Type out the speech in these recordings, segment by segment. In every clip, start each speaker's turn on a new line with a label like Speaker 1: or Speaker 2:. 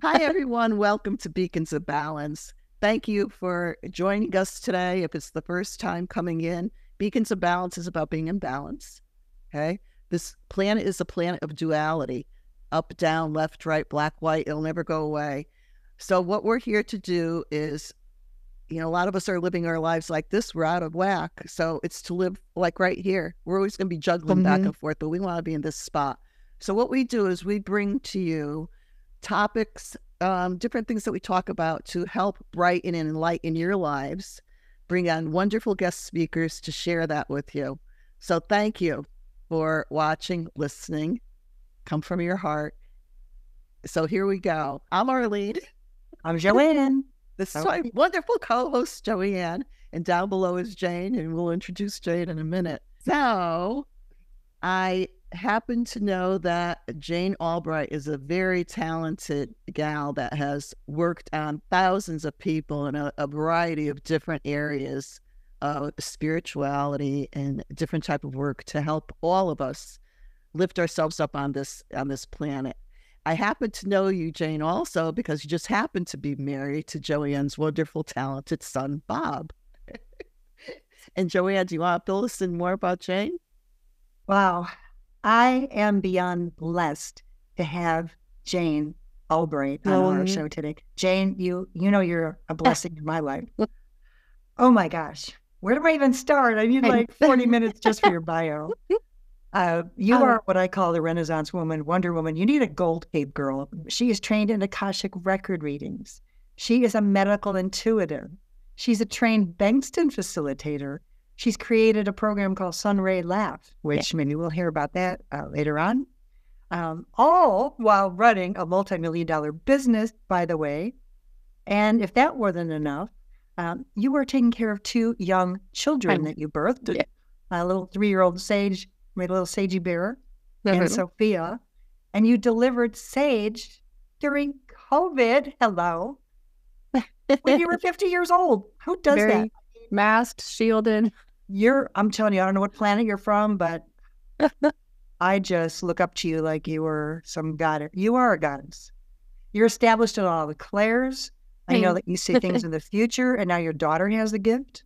Speaker 1: Hi, everyone. Welcome to Beacons of Balance. Thank you for joining us today. If it's the first time coming in, Beacons of Balance is about being in balance. Okay. This planet is a planet of duality up, down, left, right, black, white. It'll never go away. So, what we're here to do is, you know, a lot of us are living our lives like this. We're out of whack. So, it's to live like right here. We're always going to be juggling mm-hmm. back and forth, but we want to be in this spot. So, what we do is we bring to you topics, um, different things that we talk about to help brighten and enlighten your lives. Bring on wonderful guest speakers to share that with you. So, thank you for watching, listening. Come from your heart. So, here we go. I'm Arlene.
Speaker 2: I'm Joanne.
Speaker 1: This is my wonderful co host, Joanne. And down below is Jane, and we'll introduce Jane in a minute. So, I happen to know that Jane Albright is a very talented gal that has worked on thousands of people in a, a variety of different areas of spirituality and different type of work to help all of us lift ourselves up on this on this planet. I happen to know you, Jane, also because you just happen to be married to Joanne's wonderful, talented son, Bob. and Joanne, do you want to fill us in more about Jane?
Speaker 2: Wow. I am beyond blessed to have Jane Albright on oh, our show today. Jane, you you know you're a blessing in my life. Oh my gosh. Where do I even start? I need like 40 minutes just for your bio. Uh, you oh. are what I call the Renaissance woman, Wonder Woman. You need a gold cape girl. She is trained in Akashic record readings. She is a medical intuitive. She's a trained Bengston facilitator. She's created a program called Sunray Laugh, which yeah. maybe we'll hear about that uh, later on. Um, all while running a multi million dollar business, by the way. And if that wasn't enough, um, you were taking care of two young children I'm, that you birthed yeah. a little three year old Sage, made a little Sagey Bear, and Sophia. And you delivered Sage during COVID. Hello. when you were 50 years old. Who does Very that?
Speaker 3: Masked, shielded
Speaker 2: you're I'm telling you, I don't know what planet you're from, but I just look up to you like you were some god. You are a goddess. You're established in all the clairs. I know that you see things in the future, and now your daughter has the gift.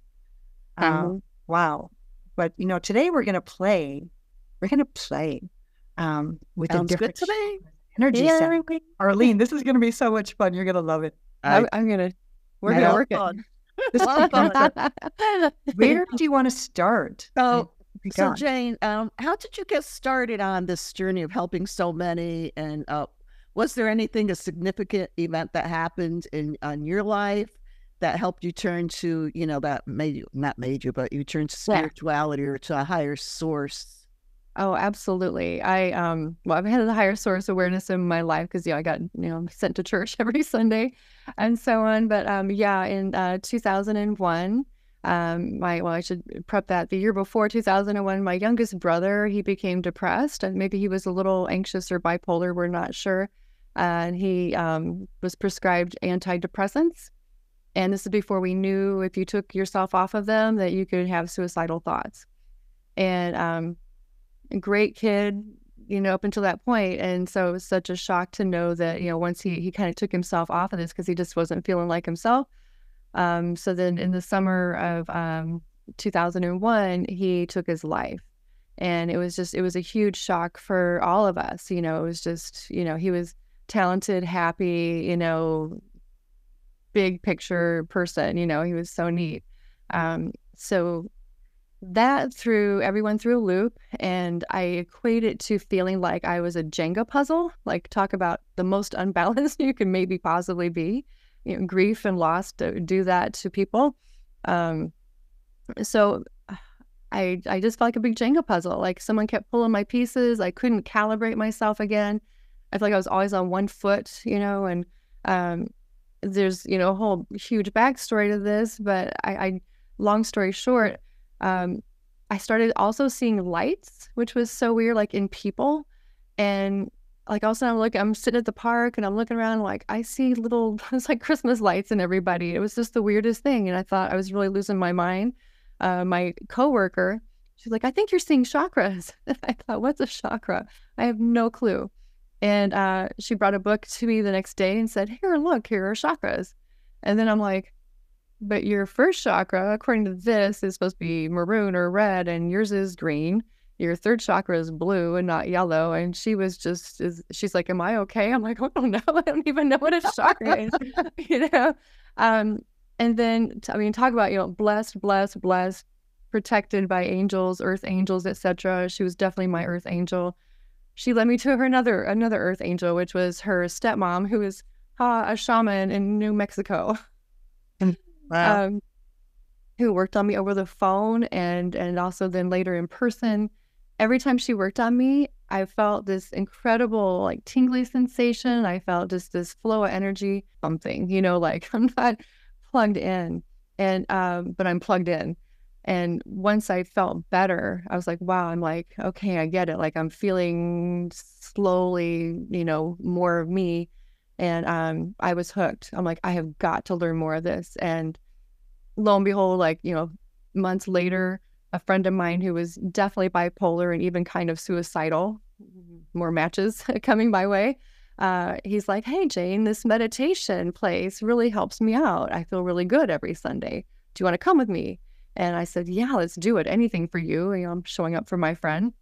Speaker 2: Um, wow! But you know, today we're going to play. We're going to play um, with
Speaker 1: Sounds
Speaker 2: a different
Speaker 1: today.
Speaker 2: energy yeah. set. Arlene, this is going to be so much fun. You're going to love it.
Speaker 3: I, am going to. We're going to work it.
Speaker 2: Where do you want to start?
Speaker 1: So, so Jane, um, how did you get started on this journey of helping so many? And uh, was there anything, a significant event that happened in on your life that helped you turn to, you know, that made you not made you, but you turned to spirituality yeah. or to a higher source?
Speaker 3: Oh, absolutely. I um well, I've had a higher source awareness in my life because yeah, I got you know sent to church every Sunday, and so on. But um yeah, in uh, 2001, um my well, I should prep that the year before 2001, my youngest brother he became depressed and maybe he was a little anxious or bipolar. We're not sure, and he um was prescribed antidepressants. And this is before we knew if you took yourself off of them that you could have suicidal thoughts. And um, great kid, you know, up until that point. And so it was such a shock to know that, you know, once he, he kind of took himself off of this because he just wasn't feeling like himself. Um, so then in the summer of um, 2001, he took his life. And it was just, it was a huge shock for all of us. You know, it was just, you know, he was talented, happy, you know, big picture person. You know, he was so neat. Um, so that threw everyone through a loop and i equate it to feeling like i was a jenga puzzle like talk about the most unbalanced you can maybe possibly be you know, grief and loss to do that to people. Um, so i i just felt like a big jenga puzzle like someone kept pulling my pieces i couldn't calibrate myself again. I feel like i was always on one foot you know and um, there's you know a whole huge backstory to this but i, I long story short um, I started also seeing lights, which was so weird, like in people. And like all of a sudden I'm looking, I'm sitting at the park and I'm looking around, like I see little, it's like Christmas lights and everybody. It was just the weirdest thing. And I thought I was really losing my mind. Uh, my coworker, she's like, I think you're seeing chakras. I thought, what's a chakra? I have no clue. And uh, she brought a book to me the next day and said, Here, look, here are chakras. And then I'm like, But your first chakra, according to this, is supposed to be maroon or red, and yours is green. Your third chakra is blue and not yellow. And she was just, is she's like, Am I okay? I'm like, I don't know. I don't even know what a chakra is, you know? Um, and then, I mean, talk about, you know, blessed, blessed, blessed, protected by angels, earth angels, etc. She was definitely my earth angel she led me to her another another earth angel, which was her stepmom, who is uh, a shaman in New Mexico.
Speaker 1: Wow.
Speaker 3: Um, who worked on me over the phone and and also then later in person. Every time she worked on me, I felt this incredible like tingly sensation. I felt just this flow of energy, something, you know, like I'm not plugged in and um, but I'm plugged in. And once I felt better, I was like, wow, I'm like, okay, I get it. Like I'm feeling slowly, you know, more of me. And um, I was hooked. I'm like, I have got to learn more of this. And lo and behold, like, you know, months later, a friend of mine who was definitely bipolar and even kind of suicidal, more matches coming my way. Uh, he's like, Hey, Jane, this meditation place really helps me out. I feel really good every Sunday. Do you want to come with me? And I said, Yeah, let's do it. Anything for you. you know, I'm showing up for my friend.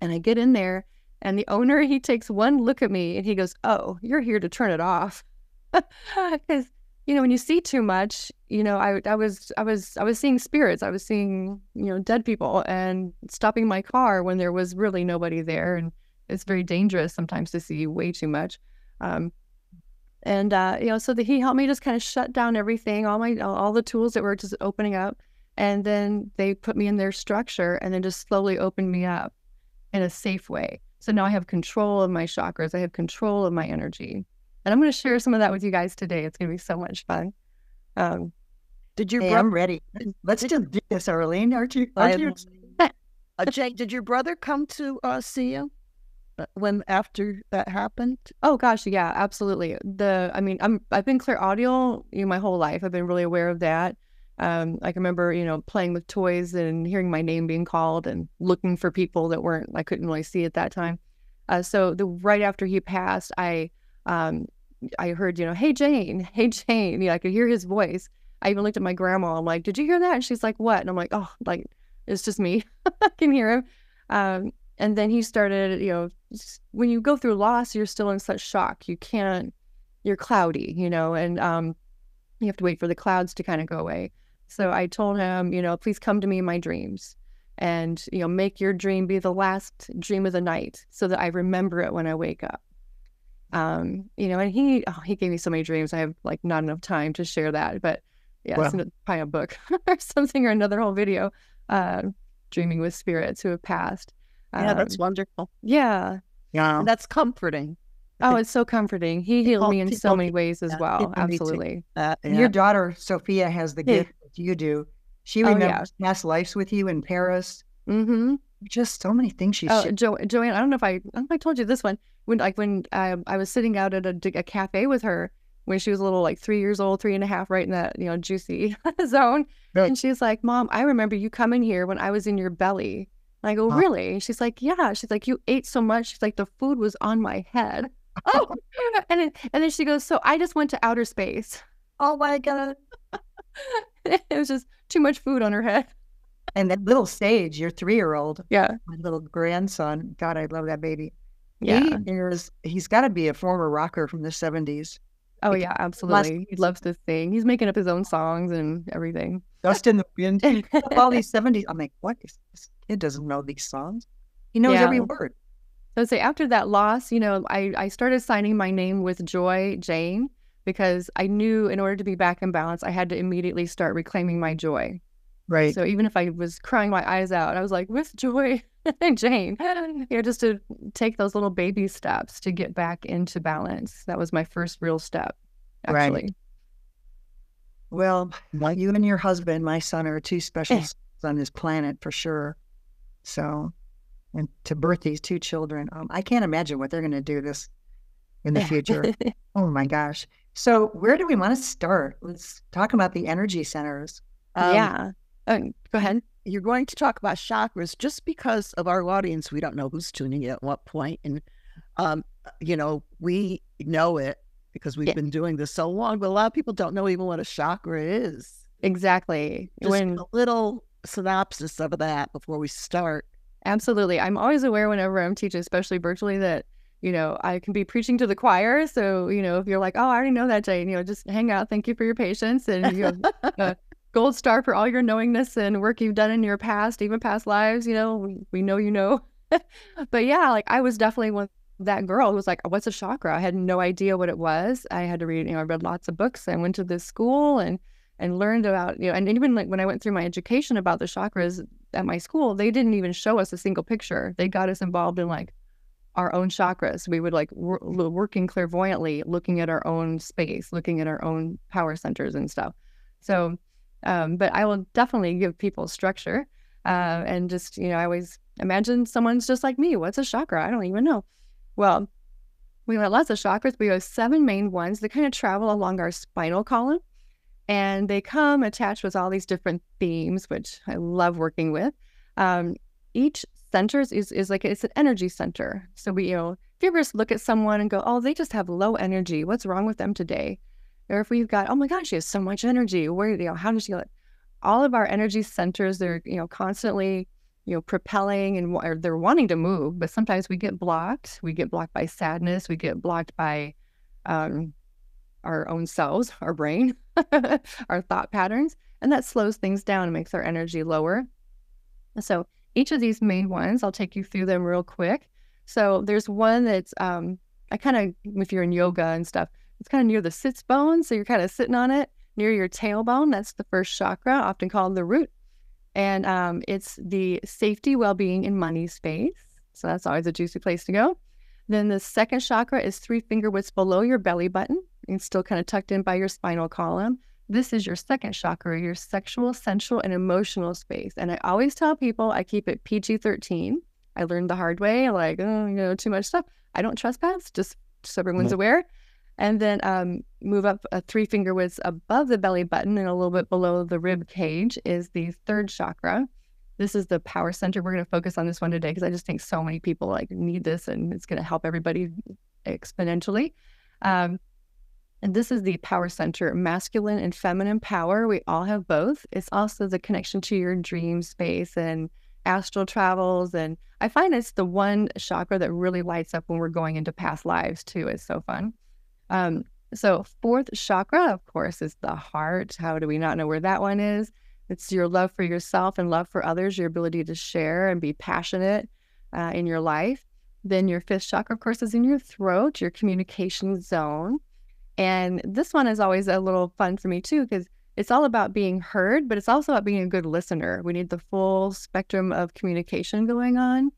Speaker 3: And I get in there, and the owner, he takes one look at me and he goes, Oh, you're here to turn it off. Because, you know, when you see too much, you know, I, I was, I was, I was seeing spirits. I was seeing, you know, dead people and stopping my car when there was really nobody there. And it's very dangerous sometimes to see way too much. Um, and uh, you know, so that he helped me just kind of shut down everything, all my all the tools that were just opening up, and then they put me in their structure and then just slowly opened me up in a safe way. So now I have control of my chakras. I have control of my energy. And I'm going to share some of that with you guys today. It's going to be so much fun. Um,
Speaker 1: did your
Speaker 2: hey,
Speaker 1: brother?
Speaker 2: I'm ready. Let's just do this, Arlene. Aren't you? Aren't you?
Speaker 1: uh, Jane, did your brother come to uh, see you uh, when after that happened?
Speaker 3: Oh gosh, yeah, absolutely. The I mean, I'm I've been clairaudient you know, my whole life. I've been really aware of that. Um, I can remember, you know, playing with toys and hearing my name being called and looking for people that weren't I couldn't really see at that time. Uh, so the right after he passed, I um, I heard, you know, hey Jane, hey Jane. You know, I could hear his voice. I even looked at my grandma. I'm like, did you hear that? And she's like, what? And I'm like, oh, like it's just me. I can hear him. Um, and then he started, you know, when you go through loss, you're still in such shock. You can't. You're cloudy, you know, and um, you have to wait for the clouds to kind of go away. So I told him, you know, please come to me in my dreams and, you know, make your dream be the last dream of the night so that I remember it when I wake up. Um, you know, and he oh, he gave me so many dreams. I have like not enough time to share that, but yeah, well, it's probably a book or something or another whole video. Uh, dreaming with spirits who have passed.
Speaker 1: Yeah, um, that's wonderful.
Speaker 3: Yeah,
Speaker 1: yeah, and that's comforting.
Speaker 3: Oh, it's so comforting. He healed me in so many ways as well. Absolutely.
Speaker 2: Uh, yeah. Your daughter Sophia has the gift you do. She remembers oh, yeah. past lives with you in Paris.
Speaker 3: Mm-hmm.
Speaker 2: Just so many things she.
Speaker 3: Oh, jo- Joanne, I don't know if I, I don't know if I told you this one. When like when I, I was sitting out at a, a cafe with her when she was a little like three years old, three and a half, right in that you know juicy zone, right. and she's like, "Mom, I remember you coming here when I was in your belly." And I go, huh? "Really?" She's like, "Yeah." She's like, "You ate so much." She's like, "The food was on my head." oh, and then, and then she goes, "So I just went to outer space."
Speaker 2: Oh my god.
Speaker 3: it was just too much food on her head.
Speaker 2: And that little Sage, your three year old,
Speaker 3: yeah,
Speaker 2: my little grandson. God, I love that baby.
Speaker 3: Yeah,
Speaker 2: he is. He's got to be a former rocker from the seventies.
Speaker 3: Oh yeah, absolutely. Must... He loves to sing. He's making up his own songs and everything.
Speaker 2: Dust in the wind. all these seventies. I'm like, what? This kid doesn't know these songs. He knows yeah. every word.
Speaker 3: So say after that loss, you know, I I started signing my name with Joy Jane because I knew in order to be back in balance, I had to immediately start reclaiming my joy.
Speaker 2: Right.
Speaker 3: So even if I was crying my eyes out, I was like, with joy and Jane, you know, just to take those little baby steps to get back into balance. That was my first real step, actually. Right.
Speaker 2: Well, you and your husband, my son, are two special sons on this planet for sure. So, and to birth these two children, um, I can't imagine what they're going to do this in the future. oh my gosh. So, where do we want to start? Let's talk about the energy centers.
Speaker 3: Um, yeah. Oh, go ahead.
Speaker 1: You're going to talk about chakras just because of our audience. We don't know who's tuning in at what point. And um, you know, we know it because we've
Speaker 3: Yeah.
Speaker 1: been doing this so long, but a lot of people don't know even what a chakra is.
Speaker 3: Exactly.
Speaker 1: Just
Speaker 3: when
Speaker 1: a little synopsis of that before we start.
Speaker 3: Absolutely. I'm always aware whenever I'm teaching, especially virtually, that, you know, I can be preaching to the choir. So, you know, if you're like, oh, I already know that, Jane, you know, just hang out. Thank you for your patience. And, you know, uh, gold star for all your knowingness and work you've done in your past, even past lives. You know, we, we know you know. but yeah, like I was definitely one that girl who was like, what's a chakra? I had no idea what it was. I had to read, you know, I read lots of books. I went to this school and and learned about, you know, and even like when I went through my education about the chakras at my school, they didn't even show us a single picture. They got us involved in like our own chakras. We would like wor- working clairvoyantly, looking at our own space, looking at our own power centers and stuff. So, um, but I will definitely give people structure uh, and just, you know, I always imagine someone's just like me. What's a chakra? I don't even know. Well, we have lots of chakras. We have seven main ones that kind of travel along our spinal column and they come attached with all these different themes, which I love working with. Um, each center is, is like it's an energy center. So we, you know, if you ever just look at someone and go, "Oh, they just have low energy. What's wrong with them today?" Or if we've got, "Oh my gosh, she has so much energy. Where, you know, how does she?" Get? All of our energy centers, they're you know constantly, you know, propelling and or they're wanting to move, but sometimes we get blocked. We get blocked by sadness. We get blocked by um, our own selves, our brain, our thought patterns, and that slows things down and makes our energy lower. So each of these main ones, I'll take you through them real quick. So there's one that's um, I kind of if you're in yoga and stuff, it's kind of near the sits bone, so you're kind of sitting on it near your tailbone. That's the first chakra, often called the root, and um, it's the safety, well-being, and money space. So that's always a juicy place to go. Then the second chakra is three finger widths below your belly button and still kind of tucked in by your spinal column. This is your second chakra, your sexual, sensual, and emotional space. And I always tell people I keep it PG 13. I learned the hard way, like, oh, you know, too much stuff. I don't trespass, just so everyone's aware. And then um, move up a three finger widths above the belly button and a little bit below the rib cage is the third chakra. This is the power center. We're going to focus on this one today because I just think so many people like need this and it's going to help everybody exponentially. Um, and this is the power center, masculine and feminine power. We all have both. It's also the connection to your dream space and astral travels. And I find it's the one chakra that really lights up when we're going into past lives, too. It's so fun. Um, so, fourth chakra, of course, is the heart. How do we not know where that one is? It's your love for yourself and love for others, your ability to share and be passionate uh, in your life. Then, your fifth chakra, of course, is in your throat, your communication zone. And this one is always a little fun for me too, because it's all about being heard, but it's also about being a good listener. We need the full spectrum of communication going on.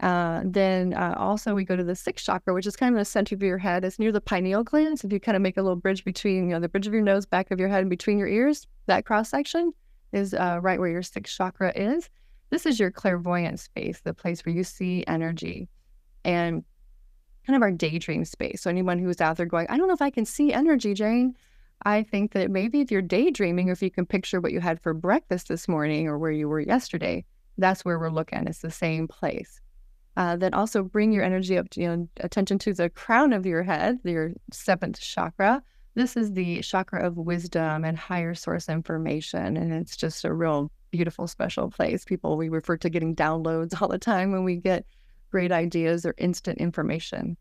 Speaker 3: Uh, then uh, also we go to the sixth chakra, which is kind of the center of your head. It's near the pineal gland. So if you kind of make a little bridge between, you know, the bridge of your nose, back of your head, and between your ears, that cross section is uh, right where your sixth chakra is. This is your clairvoyant space, the place where you see energy. And kind of our daydream space. So anyone who's out there going, I don't know if I can see energy, Jane. I think that maybe if you're daydreaming or if you can picture what you had for breakfast this morning or where you were yesterday, that's where we're looking. It's the same place. Uh, then also bring your energy up to you know, attention to the crown of your head, your seventh chakra. This is the chakra of wisdom and higher source information. And it's just a real beautiful, special place. People, we refer to getting downloads all the time when we get great ideas or instant information.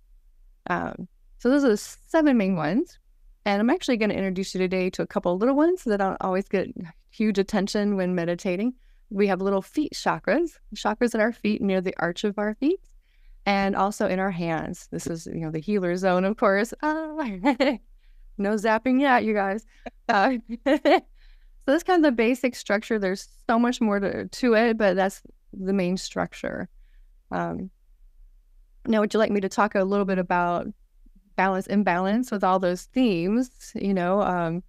Speaker 3: Um, so those are the seven main ones. And I'm actually going to introduce you today to a couple little ones that don't always get huge attention when meditating. We have little feet chakras, chakras in our feet near the arch of our feet, and also in our hands. This is, you know, the healer zone, of course. Oh, no zapping yet, you guys. Uh, so that's kind of the basic structure. There's so much more to, to it, but that's the main structure. Um, now, would you like me to talk a little bit about balance, imbalance with all those themes? You know, um,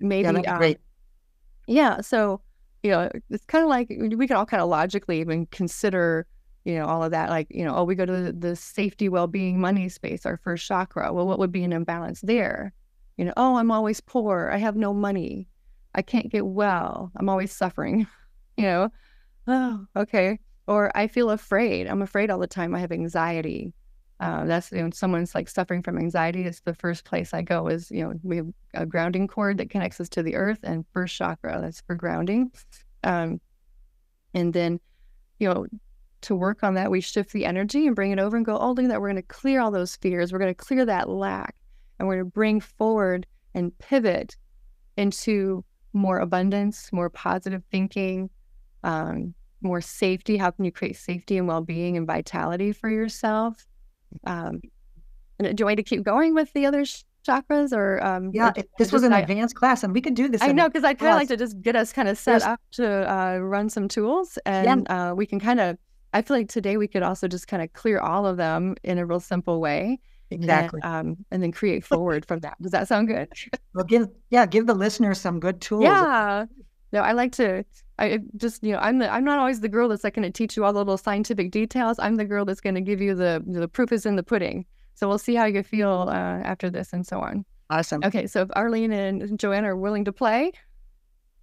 Speaker 3: maybe.
Speaker 2: Yeah, um, great.
Speaker 3: Yeah. So, you know, it's kind of like we can all kind of logically even consider, you know, all of that. Like, you know, oh, we go to the, the safety, well being, money space, our first chakra. Well, what would be an imbalance there? You know, oh, I'm always poor. I have no money. I can't get well. I'm always suffering. you know, oh, okay. Or I feel afraid. I'm afraid all the time. I have anxiety. Uh, that's you know, someone's like suffering from anxiety. It's the first place I go. Is you know we have a grounding cord that connects us to the earth, and first chakra that's for grounding. Um, and then, you know, to work on that, we shift the energy and bring it over and go. Oh, look at that! We're going to clear all those fears. We're going to clear that lack, and we're going to bring forward and pivot into more abundance, more positive thinking, um, more safety. How can you create safety and well being and vitality for yourself? Um, do you want to keep going with the other chakras or? Um,
Speaker 2: yeah,
Speaker 3: or
Speaker 2: this was an I, advanced class and we can do this.
Speaker 3: I know because I kind of like to just get us kind of set There's, up to uh, run some tools and yeah. uh, we can kind of. I feel like today we could also just kind of clear all of them in a real simple way.
Speaker 2: Exactly.
Speaker 3: And, um, and then create forward from that. Does that sound good?
Speaker 2: well, give yeah, give the listeners some good tools.
Speaker 3: Yeah. No, I like to. I just you know I'm the I'm not always the girl that's like going to teach you all the little scientific details. I'm the girl that's going to give you the the proof is in the pudding. So we'll see how you feel uh, after this and so on.
Speaker 2: Awesome.
Speaker 3: Okay, so if Arlene and Joanne are willing to play,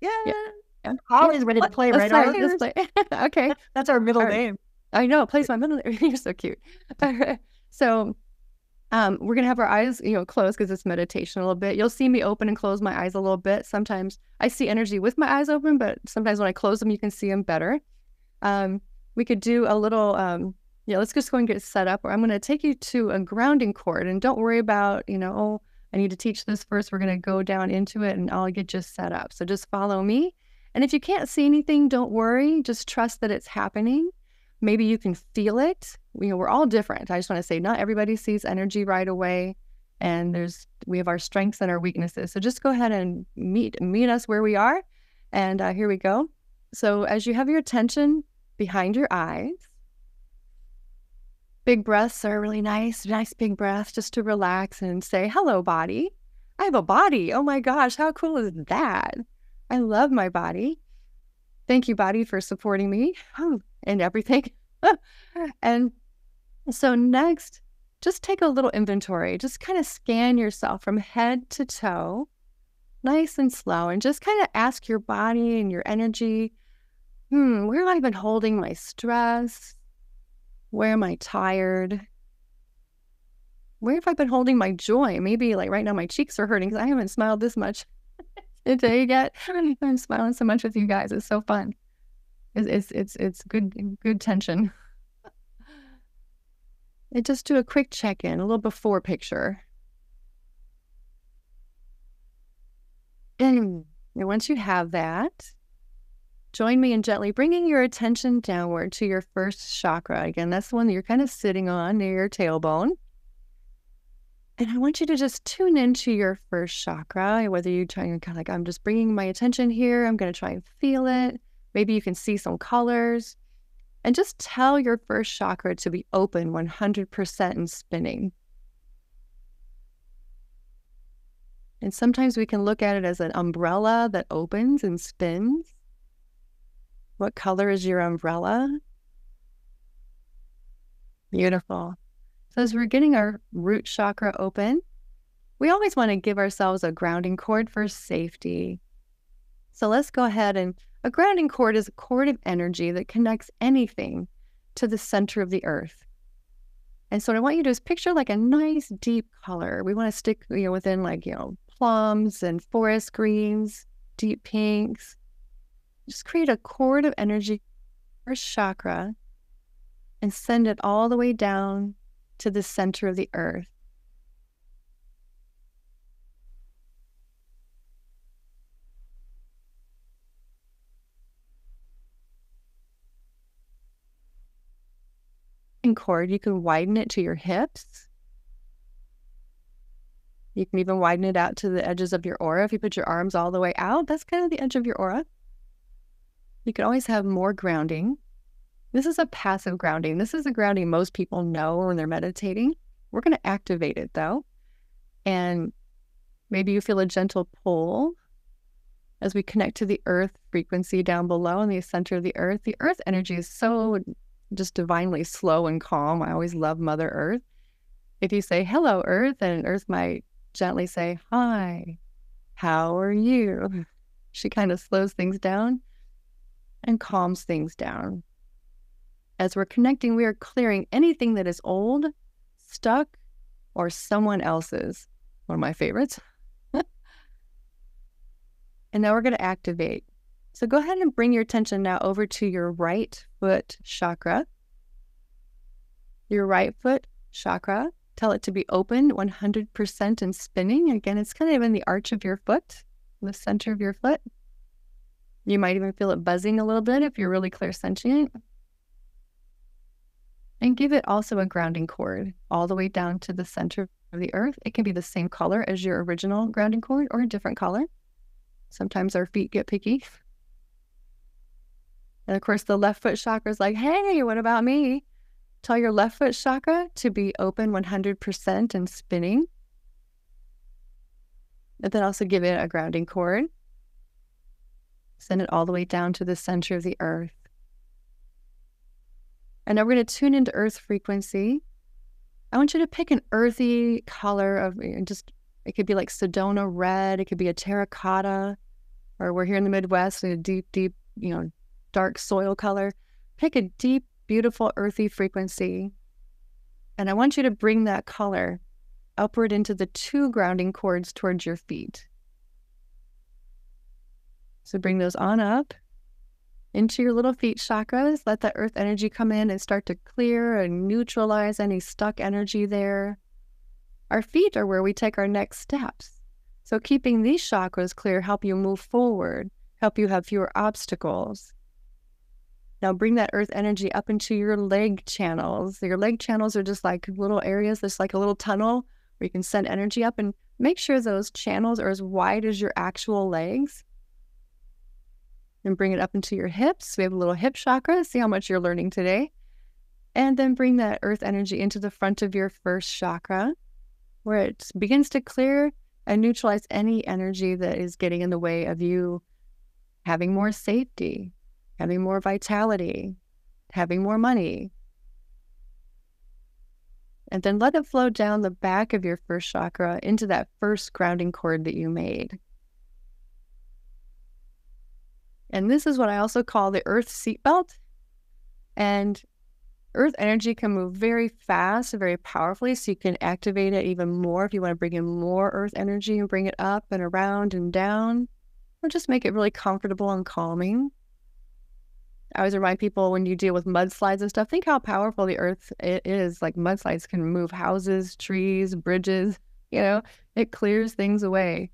Speaker 2: yeah, yeah. Holly's ready to play, right?
Speaker 3: Play, let's play. okay,
Speaker 2: that's our middle right. name.
Speaker 3: I know. It plays my middle name. You're so cute. so um, we're gonna have our eyes, you know, closed because it's meditation a little bit. You'll see me open and close my eyes a little bit. Sometimes I see energy with my eyes open, but sometimes when I close them, you can see them better. Um, we could do a little, um, yeah. Let's just go and get set up. Or I'm gonna take you to a grounding cord, and don't worry about, you know, oh, I need to teach this first. We're gonna go down into it, and I'll get just set up. So just follow me. And if you can't see anything, don't worry. Just trust that it's happening. Maybe you can feel it. You know, we're all different. I just want to say not everybody sees energy right away. And there's we have our strengths and our weaknesses. So just go ahead and meet meet us where we are. And uh, here we go. So as you have your attention behind your eyes, big breaths are really nice. Nice big breaths just to relax and say, "Hello, body. I have a body. Oh my gosh, how cool is that? I love my body. Thank you, body, for supporting me and everything. and so, next, just take a little inventory. Just kind of scan yourself from head to toe, nice and slow, and just kind of ask your body and your energy hmm, where have I been holding my stress? Where am I tired? Where have I been holding my joy? Maybe like right now my cheeks are hurting because I haven't smiled this much today yet. I'm smiling so much with you guys. It's so fun. It's it's it's, it's good good tension. And just do a quick check in, a little before picture. And once you have that, join me in gently bringing your attention downward to your first chakra. Again, that's the one that you're kind of sitting on near your tailbone. And I want you to just tune into your first chakra, whether you're trying to kind of like, I'm just bringing my attention here. I'm going to try and feel it. Maybe you can see some colors. And just tell your first chakra to be open 100% and spinning. And sometimes we can look at it as an umbrella that opens and spins. What color is your umbrella? Beautiful. So, as we're getting our root chakra open, we always want to give ourselves a grounding cord for safety. So, let's go ahead and a grounding cord is a cord of energy that connects anything to the center of the earth. And so, what I want you to do is picture like a nice deep color. We want to stick, you know, within like, you know, plums and forest greens, deep pinks. Just create a cord of energy or chakra and send it all the way down to the center of the earth. Cord, you can widen it to your hips. You can even widen it out to the edges of your aura. If you put your arms all the way out, that's kind of the edge of your aura. You can always have more grounding. This is a passive grounding. This is a grounding most people know when they're meditating. We're going to activate it though. And maybe you feel a gentle pull as we connect to the earth frequency down below in the center of the earth. The earth energy is so just divinely slow and calm. I always love Mother Earth. If you say hello, Earth, and Earth might gently say, Hi, how are you? She kind of slows things down and calms things down. As we're connecting, we are clearing anything that is old, stuck or someone else's. One of my favorites. and now we're going to activate. So go ahead and bring your attention now over to your right foot chakra. Your right foot chakra. Tell it to be open 100% and spinning. Again, it's kind of in the arch of your foot, the center of your foot. You might even feel it buzzing a little bit if you're really clairsentient. And give it also a grounding cord all the way down to the center of the earth. It can be the same color as your original grounding cord or a different color. Sometimes our feet get picky. And of course, the left foot chakra is like, hey, what about me? Tell your left foot chakra to be open 100% and spinning. And then also give it a grounding cord. Send it all the way down to the center of the earth. And now we're going to tune into earth frequency. I want you to pick an earthy color of eh, just, it could be like Sedona red, it could be a terracotta, or we're here in the Midwest, a deep, deep, you know, dark soil color. Pick a deep, beautiful, earthy frequency. And I want you to bring that color upward into the two grounding cords towards your feet. So bring those on up into your little feet chakras. Let that earth energy come in and start to clear and neutralize any stuck energy there. Our feet are where we take our next steps. So keeping these chakras clear help you move forward, help you have fewer obstacles. Now bring that earth energy up into your leg channels. Your leg channels are just like little areas, just like a little tunnel where you can send energy up and make sure those channels are as wide as your actual legs and bring it up into your hips. We have a little hip chakra. See how much you're learning today. And then bring that earth energy into the front of your first chakra, where it begins to clear and neutralize any energy that is getting in the way of you having more safety, having more vitality, having more money. And then let it flow down the back of your first chakra into that first grounding cord that you made. And this is what I also call the earth seatbelt. And earth energy can move very fast, and very powerfully. So you can activate it even more if you want to bring in more earth energy and bring it up and around and down, or just make it really comfortable and calming. I always remind people when you deal with mudslides and stuff, think how powerful the earth is. Like mudslides can move houses, trees, bridges, you know, it clears things away.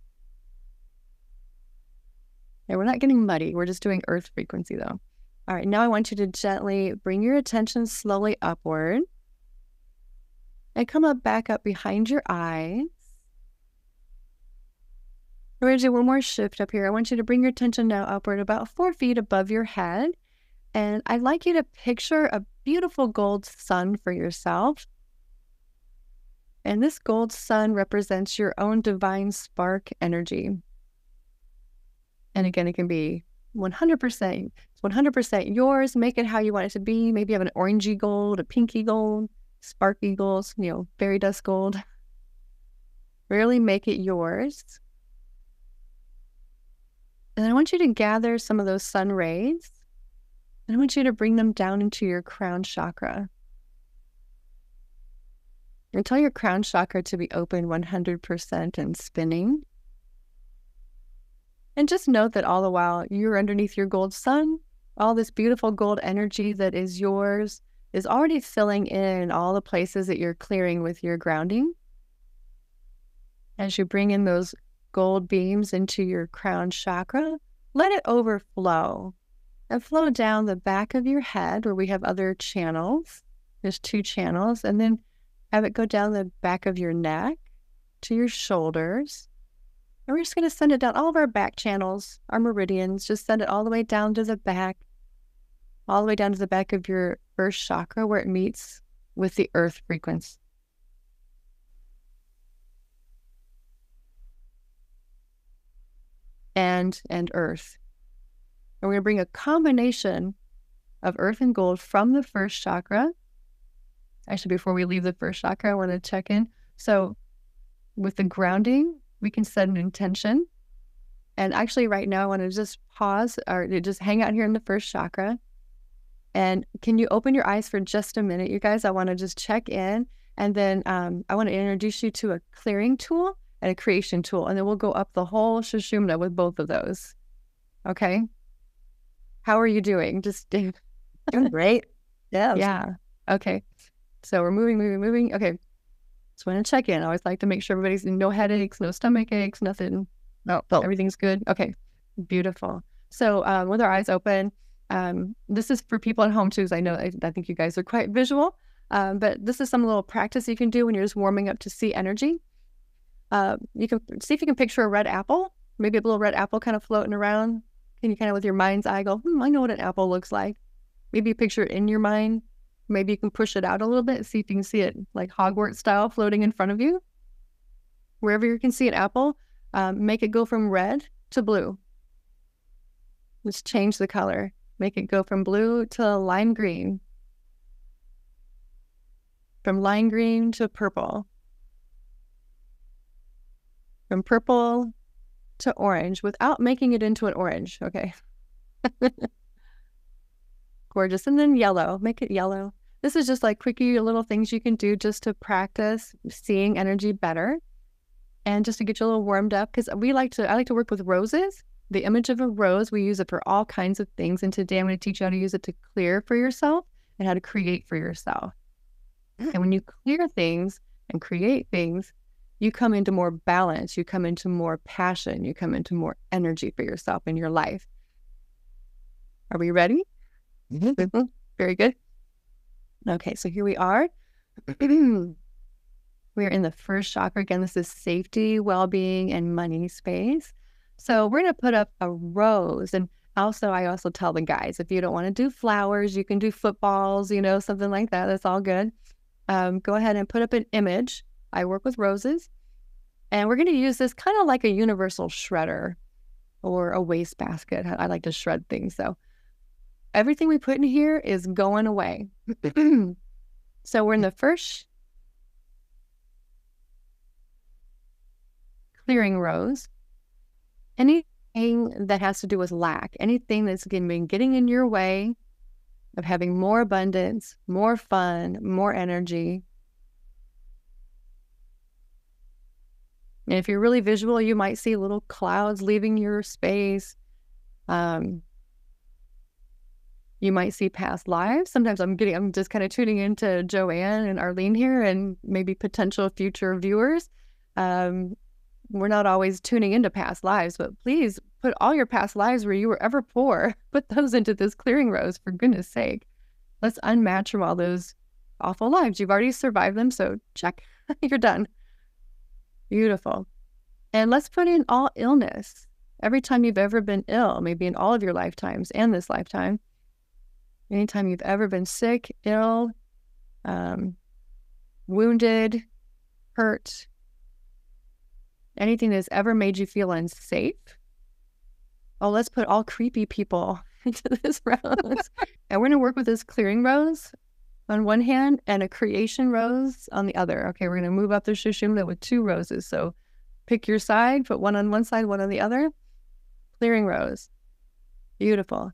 Speaker 3: Okay, we're not getting muddy. We're just doing earth frequency though. All right, now I want you to gently bring your attention slowly upward and come up back up behind your eyes. We're going to do one more shift up here. I want you to bring your attention now upward about four feet above your head. And I'd like you to picture a beautiful gold sun for yourself. And this gold sun represents your own divine spark energy. And again, it can be 100%. It's 100% yours. Make it how you want it to be. Maybe you have an orangey gold, a pinky gold, sparky gold, you know, fairy dust gold. Really make it yours. And I want you to gather some of those sun rays I want you to bring them down into your crown chakra. And tell your crown chakra to be open 100% and spinning. And just note that all the while you're underneath your gold sun, all this beautiful gold energy that is yours is already filling in all the places that you're clearing with your grounding. As you bring in those gold beams into your crown chakra, let it overflow and flow down the back of your head where we have other channels. There's two channels, and then have it go down the back of your neck to your shoulders and we're just going to send it down all of our back channels, our meridians, just send it all the way down to the back, all the way down to the back of your first chakra where it meets with the earth frequency. And and earth. And we're going to bring a combination of earth and gold from the first chakra. Actually, before we leave the first chakra, I want to check in. So, with the grounding, we can set an intention. And actually, right now, I want to just pause or just hang out here in the first chakra. And can you open your eyes for just a minute, you guys? I want to just check in And then um, I want to introduce you to a clearing tool and a creation tool. And then we'll go up the whole Sushumna with both of those. Okay. How are you doing? Just
Speaker 2: doing great.
Speaker 3: Yeah. Yeah. Okay. So we're moving, moving, moving. Okay. Just want to check in. I always like to make sure everybody's no headaches, no stomach aches, nothing. No, oh. everything's good. Okay. Beautiful. So um, with our eyes open, um, this is for people at home too, because I know I, I, think you guys are quite visual. Um, but this is some little practice you can do when you're just warming up to see energy. Uh, you can see if you can picture a red apple, maybe a little red apple kind of floating around. Can you kind of with your mind's eye go, hmm, I know what an apple looks like. Maybe picture it in your mind. Maybe you can push it out a little bit, see if you can see it like Hogwarts style floating in front of you. Wherever you can see an apple, um, make it go from red to blue. Just change the color. Make it go from blue to lime green. From lime green to purple. From purple to orange without making it into an orange. Okay. Gorgeous. And then yellow. Make it yellow. This is just like quickie little things you can do just to practice seeing energy better and just to get you a little warmed up. Because we like to, I like to work with roses the image of a rose, we use it for all kinds of things. And today I'm going to teach you how to use it to clear for yourself and how to create for yourself. And when you clear things and create things, you come into more balance, you come into more passion, you come into more energy for yourself in your life. Are we ready? Mm-hmm. Very good. Okay, so here we are. we are in the first chakra. Again, this is safety, well being, and money space. So we're going to put up a rose. And also, I also tell the guys if you don't want to do flowers, you can do footballs, you know, something like that. That's all good. Um, go ahead and put up an image. I work with roses. And we're going to use this kind of like a universal shredder or a waste basket. I like to shred things. So everything we put in here is going away. so we're in the first clearing rose anything that has to do with lack, anything that's been getting in your way of having more abundance, more fun, more energy. And if you're really visual, you might see little clouds leaving your space. Um, you might see past lives. Sometimes I'm getting, I'm just kind of tuning into Joanne and Arlene here and maybe potential future viewers. Um, we're not always tuning into past lives, but please put all your past lives where you were ever poor, put those into this clearing rose for goodness sake. Let's unmatch from all those awful lives. You've already survived them, so check, you're done. Beautiful. And let's put in all illness. Every time you've ever been ill, maybe in all of your lifetimes and this lifetime, anytime you've ever been sick, ill, um, wounded, hurt, anything that's ever made you feel unsafe. Oh, let's put all creepy people into this rose. and we're going to work with this clearing rose on one hand and a creation rose on the other. Okay, we're going to move up the Sushumna with two roses. So pick your side, put one on one side, one on the other. Clearing rose. Beautiful.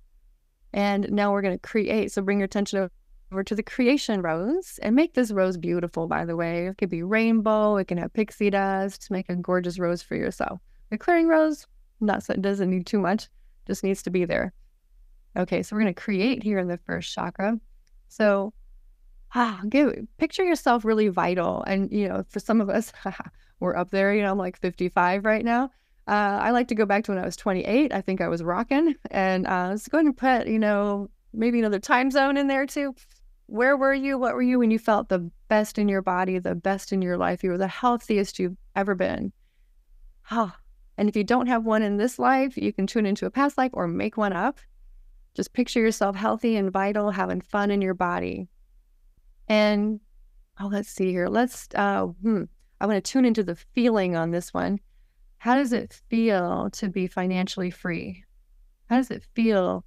Speaker 3: And now we're going to create. So bring your attention over to the creation rose and make this rose beautiful, by the way. It could be rainbow, it can have pixie dust, make a gorgeous rose for yourself. The clearing rose, not so, doesn't need too much, just needs to be there. Okay, so we're going to create here in the first chakra. So, ah, give, picture yourself really vital. And, you know, for some of us, we're up there, you know, I'm like 55 right now. Uh, I like to go back to when I was 28. I think I was rocking. And uh, was going to put, you know, maybe another time zone in there too where were you? What were you when you felt the best in your body, the best in your life? You were the healthiest you've ever been. Huh. And if you don't have one in this life, you can tune into a past life or make one up. Just picture yourself healthy and vital, having fun in your body. And oh, let's see here. Let's uh hmm, I want to tune into the feeling on this one. How does it feel to be financially free? How does it feel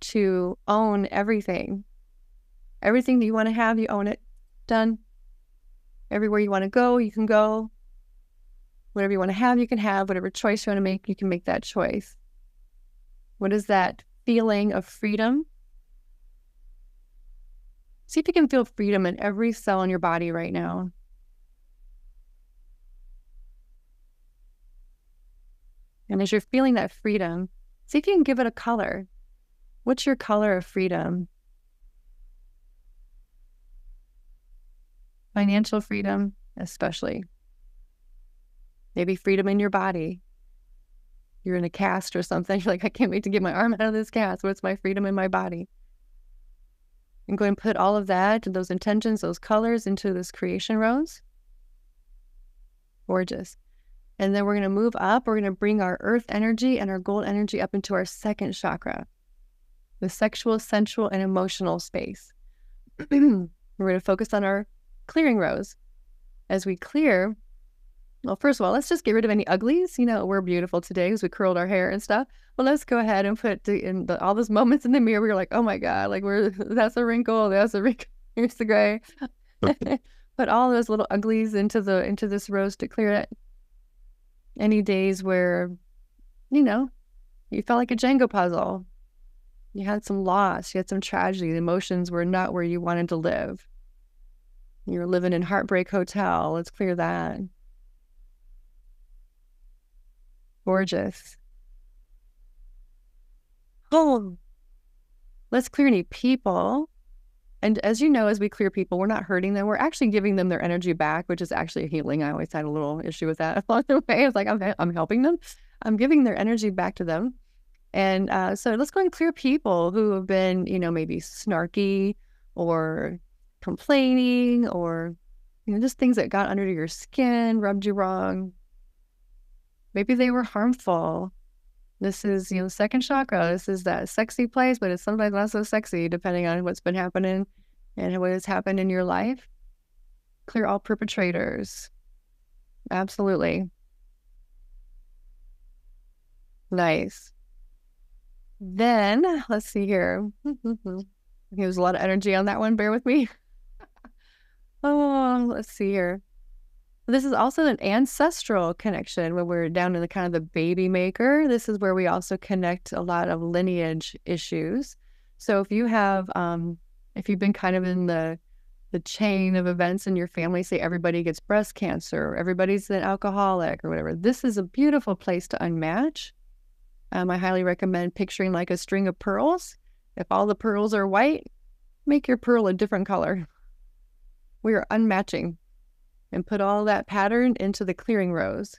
Speaker 3: to own everything? Everything that you want to have, you own it. Done. Everywhere you want to go, you can go. Whatever you want to have, you can have. Whatever choice you want to make, you can make that choice. What is that feeling of freedom? See if you can feel freedom in every cell in your body right now. And as you're feeling that freedom, see if you can give it a color. What's your color of freedom? Financial freedom, especially. Maybe freedom in your body. You're in a cast or something. You're like, I can't wait to get my arm out of this cast. What's my freedom in my body? And go and put all of that, those intentions, those colors into this creation rose. Gorgeous. And then we're going to move up. We're going to bring our earth energy and our gold energy up into our second chakra, the sexual, sensual, and emotional space. we're going to focus on our clearing rose. As we clear, well, first of all, let's just get rid of any uglies. You know, we're beautiful today because we curled our hair and stuff. Well, let's go ahead and put the, in the, all those moments in the mirror. We are like, oh my God, like we're, that's a wrinkle. That's a wrinkle. Here's the gray. put all those little uglies into the, into this rose to clear it any days where, you know, you felt like a Jenga puzzle. You had some loss, you had some tragedy, the emotions were not where you wanted to live. You were living in Heartbreak Hotel. Let's clear that. Gorgeous. Oh, let's clear any people and as you know, as we clear people, we're not hurting them. We're actually giving them their energy back, which is actually healing. I always had a little issue with that along the way. It's like, I'm, I'm helping them. I'm giving their energy back to them. And uh, so let's go and clear people who have been, you know, maybe snarky or complaining or, you know, just things that got under your skin, rubbed you wrong. Maybe they were harmful. This is, you know, second chakra. This is that sexy place, but it's sometimes not so sexy depending on what's been happening and what has happened in your life. Clear all perpetrators. Absolutely. Nice. Then let's see here. There's a lot of energy on that one. Bear with me. oh, let's see here. This is also an ancestral connection when we're down in the kind of the baby maker. This is where we also connect a lot of lineage issues. So if you have, um, if you've been kind of in the the chain of events in your family, say everybody gets breast cancer, everybody's an alcoholic or whatever, this is a beautiful place to unmatch. Um, I highly recommend picturing like a string of pearls. If all the pearls are white, make your pearl a different color. We are unmatching and put all that pattern into the clearing rose.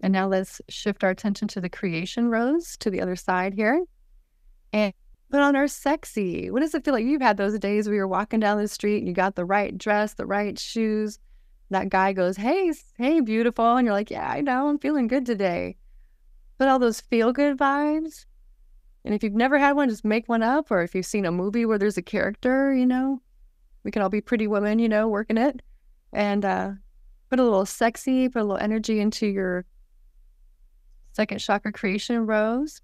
Speaker 3: And now let's shift our attention to the creation rose to the other side here and put on our sexy. What does it feel like? You've had those days where you're walking down the street and you got the right dress, the right shoes. That guy goes, Hey, hey, beautiful. And you're like, Yeah, I know. I'm feeling good today. Put all those feel good vibes. And if you've never had one, just make one up. Or if you've seen a movie where there's a character, you know, we can all be pretty women, you know, working it and uh, put a little sexy, put a little energy into your second chakra creation rose.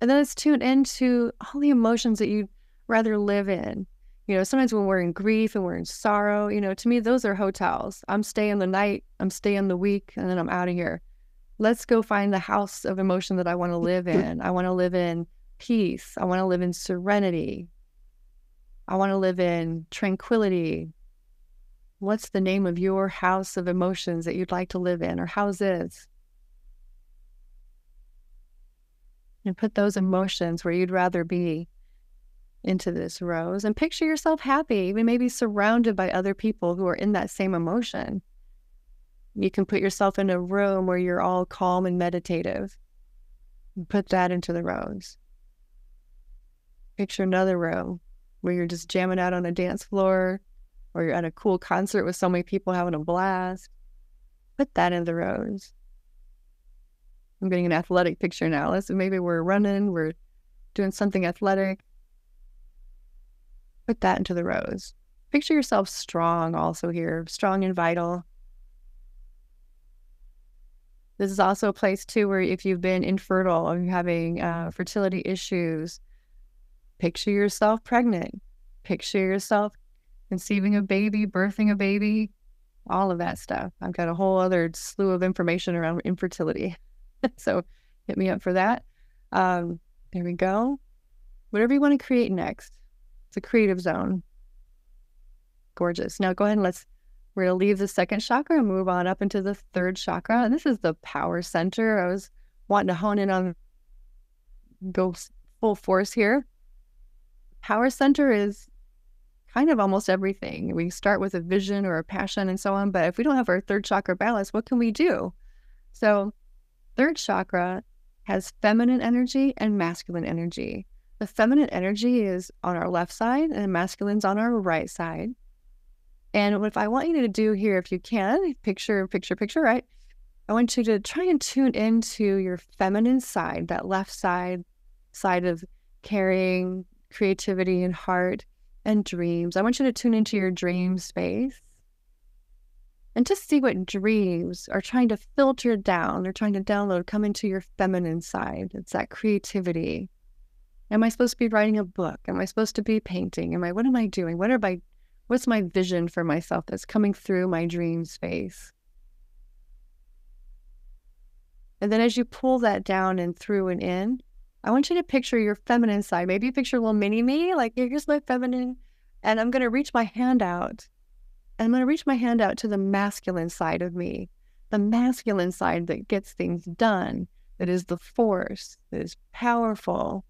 Speaker 3: And then let's tune into all the emotions that you'd rather live in. You know, sometimes when we're in grief and we're in sorrow, you know, to me, those are hotels. I'm staying the night, I'm staying the week, and then I'm out of here. Let's go find the house of emotion that I want to live in. I want to live in peace. I want to live in serenity. I want to live in tranquility, What's the name of your house of emotions that you'd like to live in or houses? And put those emotions where you'd rather be into this rose and picture yourself happy, even maybe surrounded by other people who are in that same emotion. You can put yourself in a room where you're all calm and meditative. And put that into the rose. Picture another room where you're just jamming out on a dance floor, or you're at a cool concert with so many people having a blast, put that in the rose. I'm getting an athletic picture now. Let's maybe we're running, we're doing something athletic. Put that into the rose. Picture yourself strong also here, strong and vital. This is also a place too where if you've been infertile or you're having uh, fertility issues, picture yourself pregnant. Picture yourself conceiving a baby, birthing a baby, all of that stuff. I've got a whole other slew of information around infertility. so hit me up for that. Um, there we go. Whatever you want to create next. It's a creative zone. Gorgeous. Now go ahead and let's We're going to leave the second chakra and move on up into the third chakra. And this is the power center. I was wanting to hone in on, go full force here. Power center is kind of almost everything. We start with a vision or a passion and so on. But if we don't have our third chakra balance, what can we do? So, third chakra has feminine energy and masculine energy. The feminine energy is on our left side and the masculine's on our right side. And what I want you to do here, if you can, picture, picture, picture, right? I want you to try and tune into your feminine side, that left side, side of caring, creativity, and heart and dreams. I want you to tune into your dream space and just see what dreams are trying to filter down, they're trying to download, come into your feminine side. It's that creativity. Am I supposed to be writing a book? Am I supposed to be painting? Am I, what am I doing? What are my What's my vision for myself that's coming through my dream space? And then as you pull that down and through and in, I want you to picture your feminine side. Maybe picture a little mini me, like here's my feminine, and I'm going to reach my hand out. And I'm going to reach my hand out to the masculine side of me, the masculine side that gets things done, that is the force, that is powerful,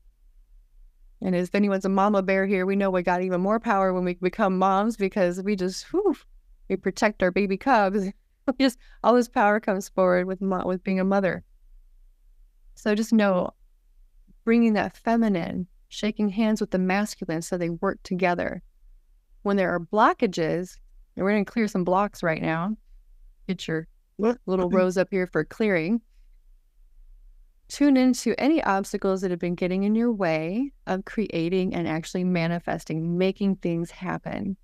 Speaker 3: and if anyone's a mama bear here, we know we got even more power when we become moms because we just, whew, we protect our baby cubs. just all this power comes forward with with being a mother. So just know, bringing that feminine, shaking hands with the masculine, so they work together. When there are blockages, and we're going to clear some blocks right now. Get your little mm-hmm. rose up here for clearing. Tune into any obstacles that have been getting in your way of creating and actually manifesting, making things happen.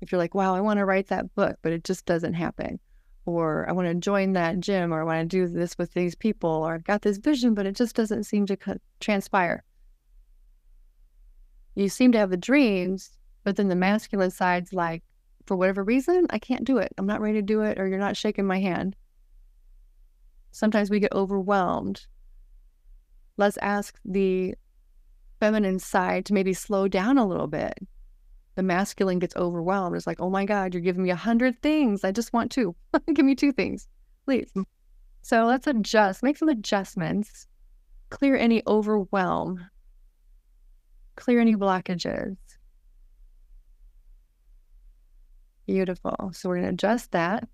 Speaker 3: If you're like, wow, I want to write that book, but it just doesn't happen. Or I want to join that gym, or I want to do this with these people, or I've got this vision, but it just doesn't seem to transpire. You seem to have the dreams, but then the masculine side's like, for whatever reason, I can't do it. I'm not ready to do it, or you're not shaking my hand. Sometimes we get overwhelmed. Let's ask the feminine side to maybe slow down a little bit. The masculine gets overwhelmed. It's like, oh my God, you're giving me a hundred things. I just want two. Give me two things, please. Mm. So let's adjust, make some adjustments, clear any overwhelm, clear any blockages. Beautiful. So we're going to adjust that.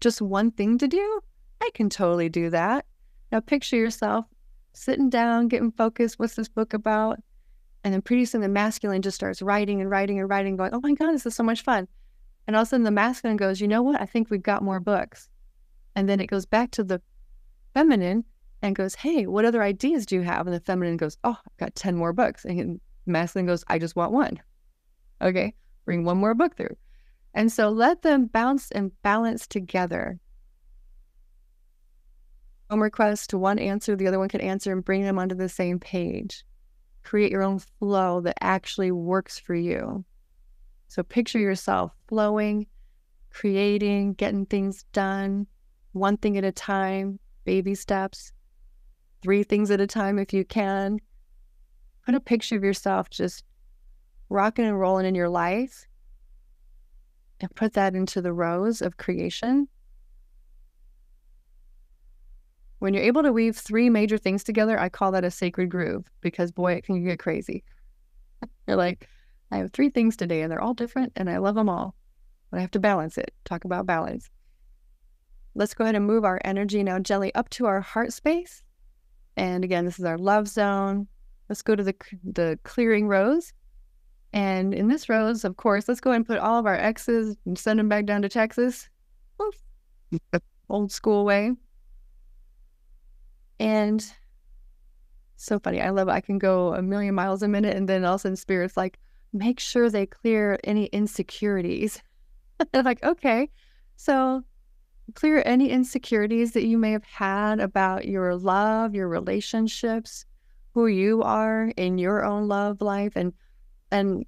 Speaker 3: Just one thing to do I can totally do that. Now picture yourself sitting down, getting focused. What's this book about? And then pretty soon the masculine just starts writing and writing and writing, going, Oh my God, this is so much fun. And all of a sudden the masculine goes, You know what? I think we've got more books. And then it goes back to the feminine and goes, Hey, what other ideas do you have? And the feminine goes, Oh, I've got 10 more books. And the masculine goes, I just want one. Okay, bring one more book through. And so let them bounce and balance together home request to one answer, the other one can answer and bring them onto the same page. Create your own flow that actually works for you. So picture yourself flowing, creating, getting things done, one thing at a time, baby steps, three things at a time if you can. Put a picture of yourself just rocking and rolling in your life and put that into the rose of creation when you're able to weave three major things together, I call that a sacred groove because boy, it can get crazy. you're like, I have three things today and they're all different and I love them all, but I have to balance it. Talk about balance. Let's go ahead and move our energy now Jelly, up to our heart space. And again, this is our love zone. Let's go to the, the clearing rose. And in this rose, of course, let's go ahead and put all of our exes and send them back down to Texas. Old school way. And so funny. I love it. I can go a million miles a minute and then all of a sudden spirit's like, make sure they clear any insecurities. I'm like, okay. So clear any insecurities that you may have had about your love, your relationships, who you are in your own love life and and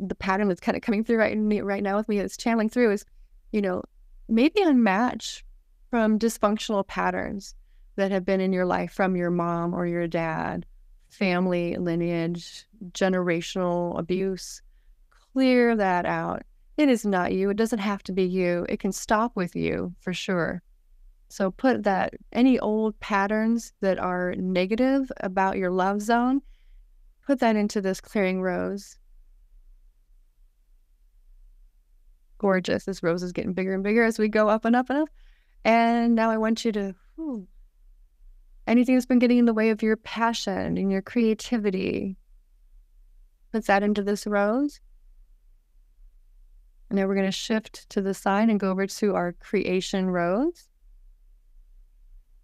Speaker 3: the pattern that's kind of coming through right me, right now with me it's channeling through is, you know, maybe unmatch from dysfunctional patterns that have been in your life from your mom or your dad, family lineage, generational abuse. clear that out. It is not you. It doesn't have to be you. It can stop with you for sure. So put that, any old patterns that are negative about your love zone, put that into this clearing rose. Gorgeous. This rose is getting bigger and bigger as we go up and up and up. And now I want you to, whew, anything that's been getting in the way of your passion and your creativity, put that into this rose. And now we're going to shift to the side and go over to our creation rose.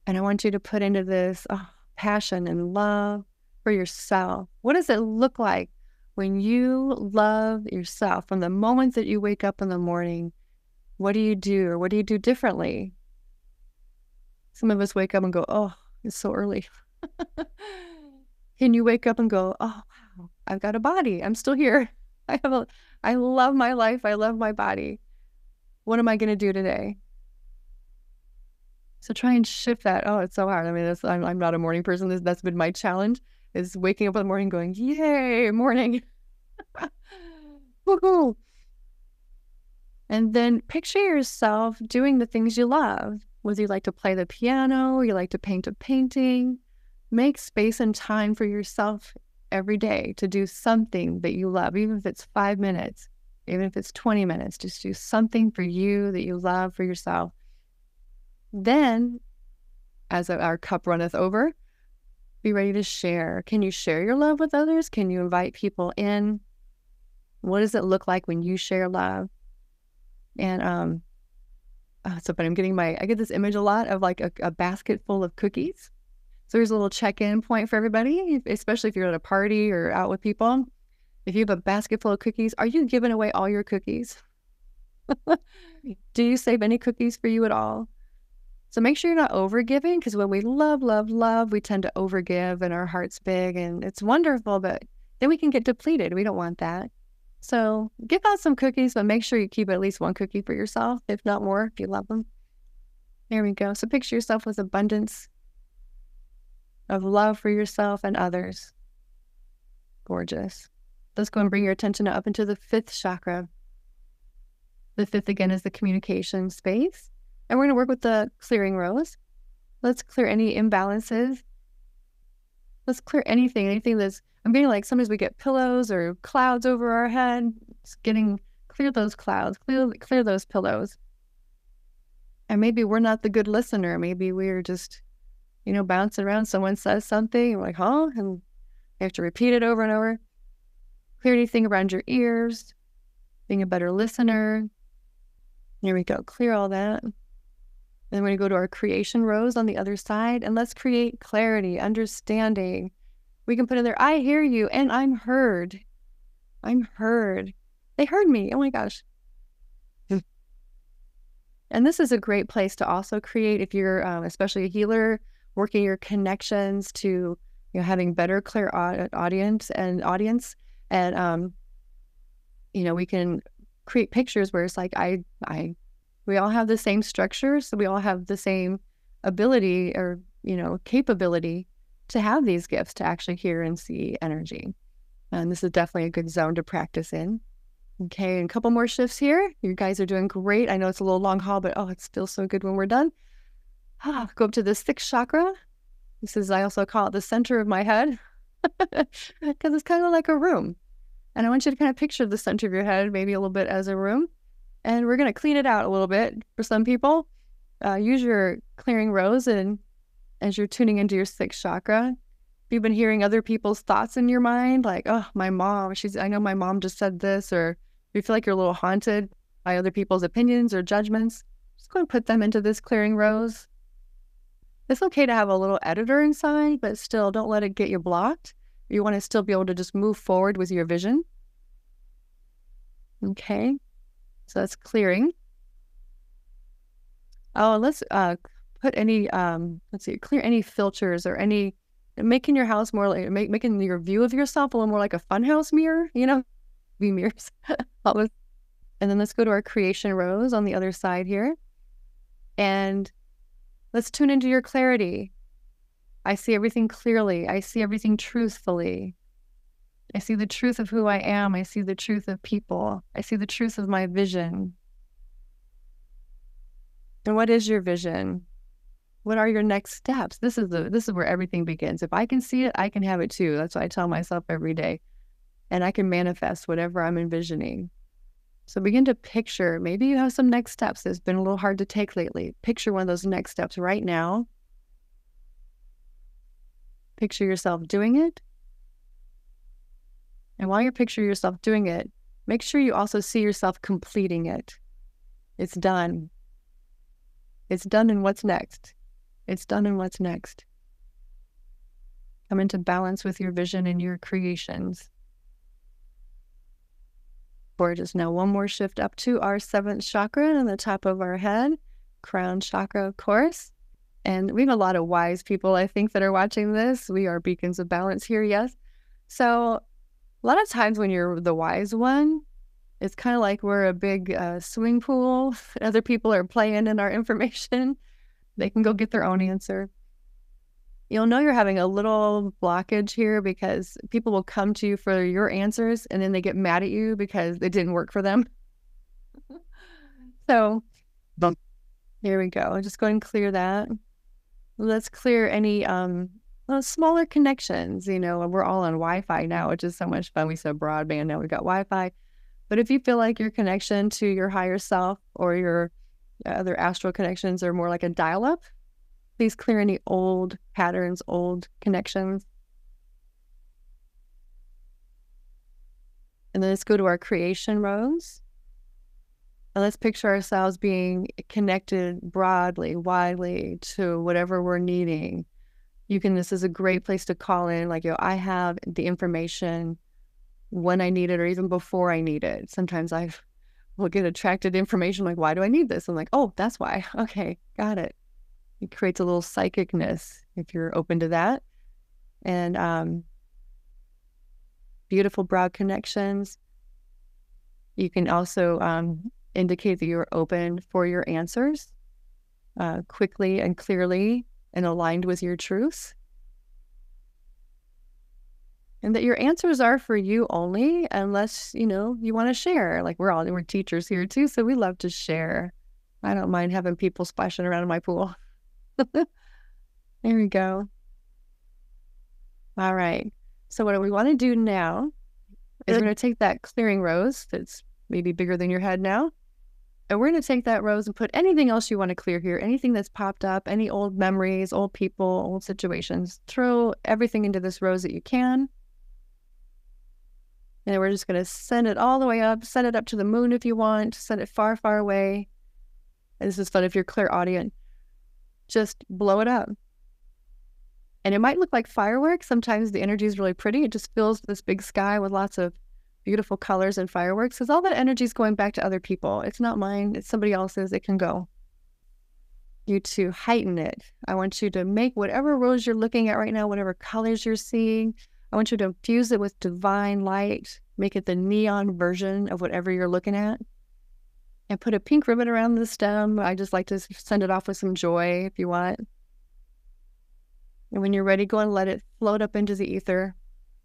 Speaker 3: And I want you to put into this oh, passion and love for yourself. What does it look like when you love yourself from the moment that you wake up in the morning? What do you do or what do you do differently? Some of us wake up and go, oh, it's so early. Can you wake up and go, oh, wow, I've got a body. I'm still here. I have a, I love my life. I love my body. What am I going to do today? So try and shift that. Oh, it's so hard. I mean, I'm, I'm not a morning person. This, that's been my challenge is waking up in the morning going, yay, morning. Woohoo. And then picture yourself doing the things you love. Whether you like to play the piano, you like to paint a painting, make space and time for yourself every day to do something that you love, even if it's five minutes, even if it's 20 minutes, just do something for you that you love for yourself. Then, as our cup runneth over, be ready to share. Can you share your love with others? Can you invite people in? What does it look like when you share love? And um, oh, so but I'm getting my I get this image a lot of like a, a basket full of cookies. So there's a little check-in point for everybody, especially if you're at a party or out with people. If you have a basket full of cookies, are you giving away all your cookies? Do you save any cookies for you at all? So make sure you're not overgiving because when we love, love, love, we tend to overgive and our heart's big and it's wonderful, but then we can get depleted. We don't want that. So give out some cookies, but make sure you keep at least one cookie for yourself, if not more, if you love them. There we go. So picture yourself with abundance of love for yourself and others. Gorgeous. Let's go and bring your attention up into the fifth chakra. The fifth, again, is the communication space. And we're going to work with the clearing rose. Let's clear any imbalances. Let's clear anything, anything that's, I'm getting like sometimes we get pillows or clouds over our head. It's getting, clear those clouds, clear, clear those pillows. And maybe we're not the good listener. Maybe we're just, you know, bouncing around. Someone says something, and we're like, huh? And you have to repeat it over and over. Clear anything around your ears, being a better listener. Here we go. Clear all that. Then we're going to go to our creation rose on the other side and let's create clarity, understanding. We can put in there, I hear you and I'm heard. I'm heard. They heard me. Oh my gosh. and this is a great place to also create if you're um, especially a healer, working your connections to you know having better clear audience and audience and um you know we can create pictures where it's like i i we all have the same structure, so we all have the same ability or, you know, capability to have these gifts to actually hear and see energy. And this is definitely a good zone to practice in. Okay, and a couple more shifts here. You guys are doing great. I know it's a little long haul, but oh, it feels so good when we're done. Ah, go up to the sixth chakra. This is, I also call it the center of my head because it's kind of like a room. And I want you to kind of picture the center of your head, maybe a little bit as a room and we're going to clean it out a little bit for some people. Uh, use your clearing rose and as you're tuning into your sixth chakra. If you've been hearing other people's thoughts in your mind, like, oh, my mom, she's, I know my mom just said this, or you feel like you're a little haunted by other people's opinions or judgments, just go and put them into this clearing rose. It's okay to have a little editor inside, but still don't let it get you blocked. You want to still be able to just move forward with your vision. Okay. So that's clearing. Oh, let's uh, put any, um, let's see, clear any filters or any, making your house more like, make, making your view of yourself a little more like a funhouse mirror, you know, view mirrors. and then let's go to our creation rose on the other side here. And let's tune into your clarity. I see everything clearly. I see everything truthfully. I see the truth of who I am. I see the truth of people. I see the truth of my vision. And what is your vision? What are your next steps? This is the this is where everything begins. If I can see it, I can have it too. That's what I tell myself every day. And I can manifest whatever I'm envisioning. So begin to picture. Maybe you have some next steps that's been a little hard to take lately. Picture one of those next steps right now. Picture yourself doing it. And while you're picturing yourself doing it, make sure you also see yourself completing it. It's done. It's done, and what's next? It's done, and what's next? Come into balance with your vision and your creations. Gorgeous. Now, one more shift up to our seventh chakra on the top of our head, crown chakra, of course. And we have a lot of wise people, I think, that are watching this. We are beacons of balance here, yes. So, a lot of times when you're the wise one, it's kind of like we're a big uh, swimming pool. Other people are playing in our information. They can go get their own answer. You'll know you're having a little blockage here because people will come to you for your answers and then they get mad at you because it didn't work for them. so, here we go. Just go and clear that. Let's clear any um well, smaller connections. You know, we're all on Wi-Fi now, which is so much fun. We said broadband, now We've got Wi-Fi. But if you feel like your connection to your higher self or your other astral connections are more like a dial up, please clear any old patterns, old connections. And then let's go to our creation rose. And let's picture ourselves being connected broadly, widely to whatever we're needing. You can, this is a great place to call in, like, yo, I have the information when I need it or even before I need it. Sometimes I will get attracted information like, why do I need this? I'm like, oh, that's why. Okay, got it. It creates a little psychicness if you're open to that. And um, beautiful broad connections. You can also um, indicate that you're open for your answers uh, quickly and clearly and aligned with your truth and that your answers are for you only unless you know you want to share like we're all we're teachers here too so we love to share. I don't mind having people splashing around in my pool. There we go. All right. So what we want to do now is we're going to take that clearing rose that's maybe bigger than your head now and we're going to take that rose and put anything else you want to clear here anything that's popped up any old memories old people old situations. Throw everything into this rose that you can and we're just going to send it all the way up, send it up to the moon if you want, send it far, far away. And this is fun if you're clairaudience. Just blow it up. And it might look like fireworks. Sometimes the energy is really pretty. It just fills this big sky with lots of beautiful colors and fireworks because all that energy is going back to other people. It's not mine, it's somebody else's. It can go. You to heighten it. I want you to make whatever rose you're looking at right now, whatever colors you're seeing, I want you to infuse it with divine light, make it the neon version of whatever you're looking at, and put a pink ribbon around the stem. I just like to send it off with some joy if you want. And when you're ready, go and let it float up into the ether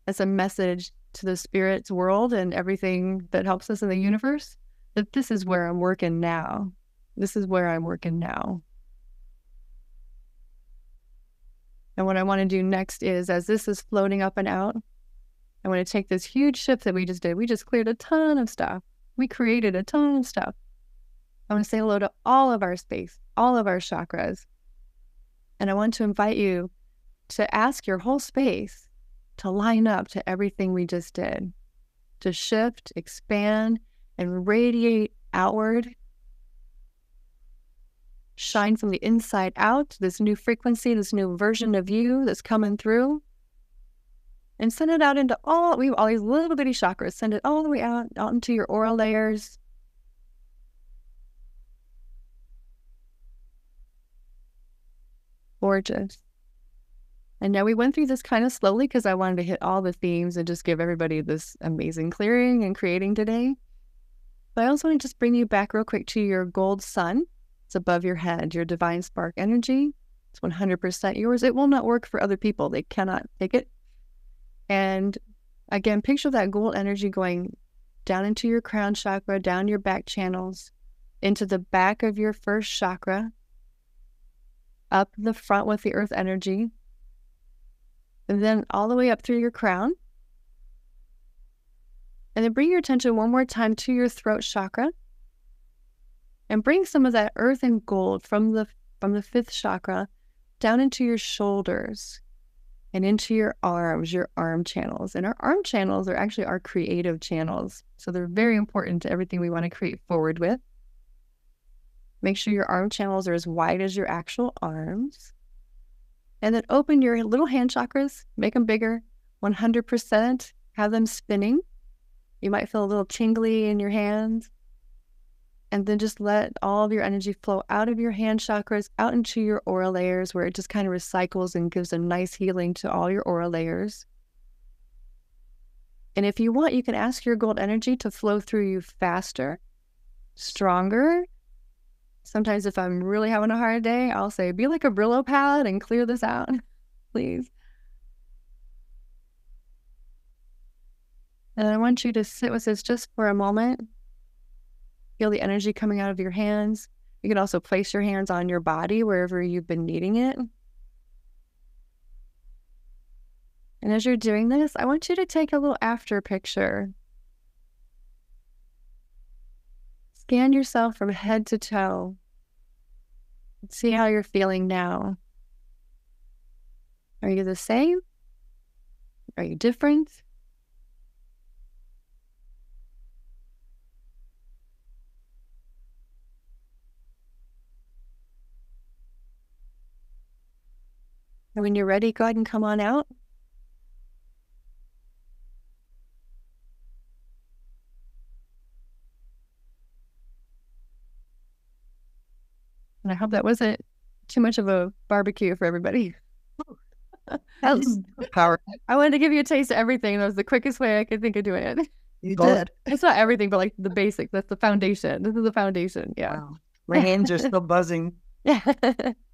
Speaker 3: as a message to the spirit's world and everything that helps us in the universe that this is where I'm working now. This is where I'm working now. And what I want to do next is, as this is floating up and out, I want to take this huge shift that we just did. We just cleared a ton of stuff. We created a ton of stuff. I want to say hello to all of our space, all of our chakras. And I want to invite you to ask your whole space to line up to everything we just did, to shift, expand, and radiate outward shine from the inside out, this new frequency, this new version of you that's coming through. And send it out into all we have all these little bitty chakras. Send it all the way out, out into your aura layers. Gorgeous. And now we went through this kind of slowly because I wanted to hit all the themes and just give everybody this amazing clearing and creating today. But I also want to just bring you back real quick to your gold sun. It's above your head, your divine spark energy. It's 100% yours. It will not work for other people. They cannot take it. And Again, picture that gold energy going down into your crown chakra, down your back channels, into the back of your first chakra, up the front with the earth energy, and then all the way up through your crown. And then bring your attention one more time to your throat chakra and bring some of that earth and gold from the from the fifth chakra down into your shoulders and into your arms, your arm channels. And our arm channels are actually our creative channels. So they're very important to everything we want to create forward with. Make sure your arm channels are as wide as your actual arms. And then open your little hand chakras, make them bigger, 100%, have them spinning. You might feel a little tingly in your hands. And then just let all of your energy flow out of your hand chakras, out into your aura layers, where it just kind of recycles and gives a nice healing to all your aura layers. And if you want, you can ask your gold energy to flow through you faster, stronger. Sometimes, if I'm really having a hard day, I'll say, be like a Brillo pad and clear this out, please. And I want you to sit with this just for a moment. Feel the energy coming out of your hands. You can also place your hands on your body wherever you've been needing it. And as you're doing this, I want you to take a little after picture. Scan yourself from head to toe. See how you're feeling now. Are you the same? Are you different? And when you're ready, go ahead and come on out. And I hope that wasn't too much of a barbecue for everybody. that was power. I wanted to give you a taste of everything. That was the quickest way I could think of doing it.
Speaker 1: You did.
Speaker 3: It's not everything, but like the basic. That's the foundation. This is the foundation. Yeah. Wow.
Speaker 2: My hands are still buzzing.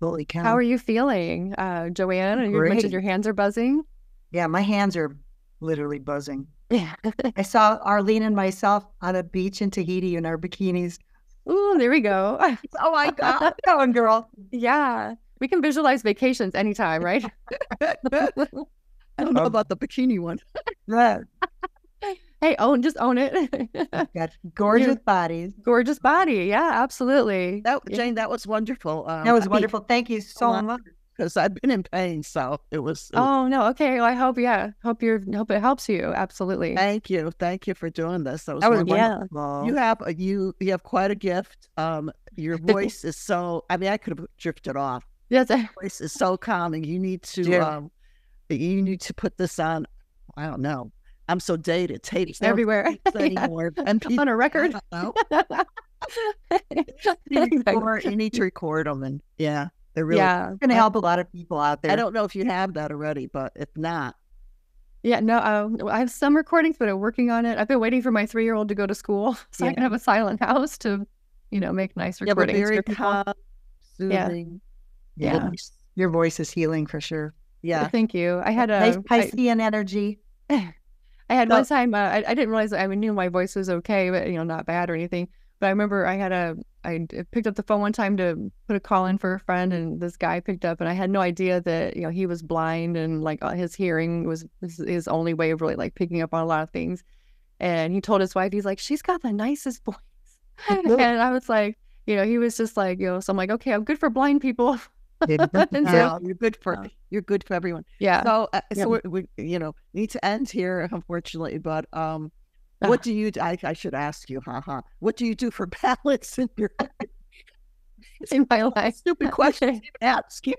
Speaker 2: Holy cow.
Speaker 3: How are you feeling, uh, Joanne? You mentioned your hands are buzzing.
Speaker 2: Yeah, my hands are literally buzzing.
Speaker 3: Yeah.
Speaker 2: I saw Arlene and myself on a beach in Tahiti in our bikinis.
Speaker 3: Oh, there we go.
Speaker 2: oh my God. Going, girl.
Speaker 3: Yeah. We can visualize vacations anytime, right?
Speaker 1: I don't know um, about the bikini one.
Speaker 2: Yeah.
Speaker 3: Hey, own just own it.
Speaker 2: Got gorgeous bodies.
Speaker 3: Gorgeous body. Yeah, absolutely.
Speaker 1: That Jane, that was wonderful.
Speaker 2: Um, that was wonderful. Thank you so much.
Speaker 1: Because I've been in pain, so it was.
Speaker 3: It oh no! Okay, well, I hope yeah, hope you hope it helps you. Absolutely.
Speaker 1: Thank you, thank you for doing this.
Speaker 2: That was, that was
Speaker 1: wonderful. Yeah. You have a, you you have quite a gift. Um, your voice is so. I mean, I could have drifted off.
Speaker 3: Yes,
Speaker 1: your voice is so calming. You need to yeah. um, you need to put this on. I don't know I'm so dated. Tapes
Speaker 3: everywhere
Speaker 1: anymore. and
Speaker 3: people, on a record.
Speaker 1: or you need to record them, and yeah, they're really
Speaker 3: yeah.
Speaker 2: going to help a lot of people out there.
Speaker 1: I don't know if you have that already, but if not,
Speaker 3: yeah, no, uh, I have some recordings, but I'm working on it. I've been waiting for my three year old to go to school so yeah. I can have a silent house to, you know, make nice recordings.
Speaker 1: Yeah, very calm, soothing.
Speaker 3: Yeah. yeah.
Speaker 2: Your voice is healing for sure.
Speaker 3: Yeah. Thank you. I had a
Speaker 2: nice Piscean energy.
Speaker 3: I had one time, uh, I, I didn't realize, I knew my voice was okay, but, you know, not bad or anything. But I remember I had a, I picked up the phone one time to put a call in for a friend, and this guy picked up, and I had no idea that, you know, he was blind and like uh, his hearing was his only way of really like picking up on a lot of things. And he told his wife, he's like, she's got the nicest voice. and I was like, you know, he was just like, you know, so I'm like, okay, I'm good for blind people.
Speaker 1: so, you're good for you're good for everyone.
Speaker 3: Yeah.
Speaker 1: So uh, so we, you know need to end here unfortunately, but um, what do you? I, I should ask you, haha. What do you do for balance in your
Speaker 3: in my life?
Speaker 1: Stupid question. ask you.